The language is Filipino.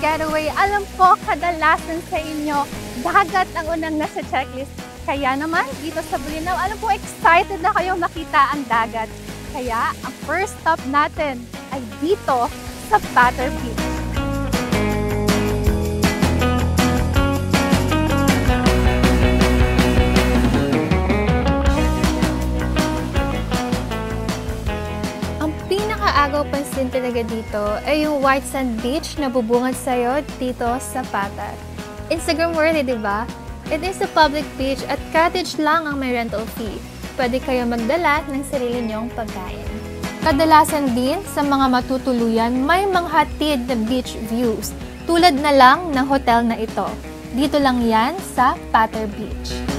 getaway, alam ko kadalasan sa inyo, dagat ang unang nasa checklist. Kaya naman, dito sa Bulinaw, alam ko excited na kayong makita ang dagat. Kaya, ang first stop natin ay dito sa Patter Beach. Pinakaagaw pansin talaga dito ay yung white sand beach na bubungad sa'yo dito sa Patar. Instagram worthy, di ba? It is a public beach at cottage lang ang may rental fee. Pwede kayo magdala ng sarili niyong pagkain. Kadalasan din sa mga matutuluyan may mga hatid na beach views tulad na lang ng hotel na ito. Dito lang yan sa Pater Beach.